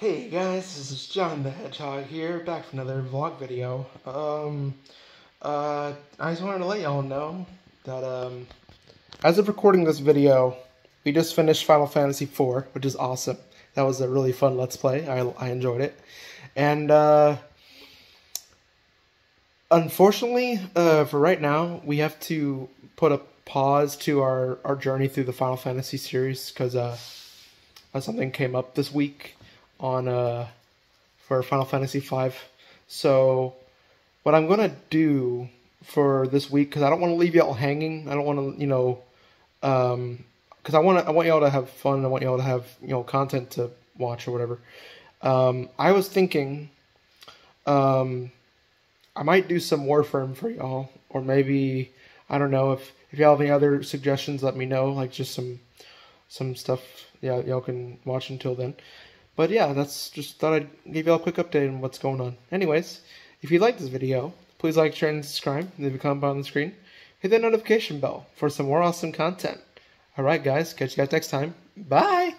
Hey guys, this is John the Hedgehog here, back for another vlog video. Um, uh, I just wanted to let y'all know that, um, as of recording this video, we just finished Final Fantasy IV, which is awesome. That was a really fun Let's Play. I, I enjoyed it. And, uh, unfortunately, uh, for right now, we have to put a pause to our, our journey through the Final Fantasy series, because, uh, something came up this week on uh for Final Fantasy V. So what I'm gonna do for this week because I don't want to leave y'all hanging. I don't want to you know um because I want to I want y'all to have fun. I want y'all to have you know content to watch or whatever. Um, I was thinking um I might do some Warframe for y'all or maybe I don't know if if y'all have any other suggestions. Let me know like just some some stuff yeah y'all can watch until then. But yeah, that's just thought I'd give y'all a quick update on what's going on. Anyways, if you like this video, please like, share, and subscribe. Leave a comment on the screen. Hit that notification bell for some more awesome content. Alright guys, catch you guys next time. Bye!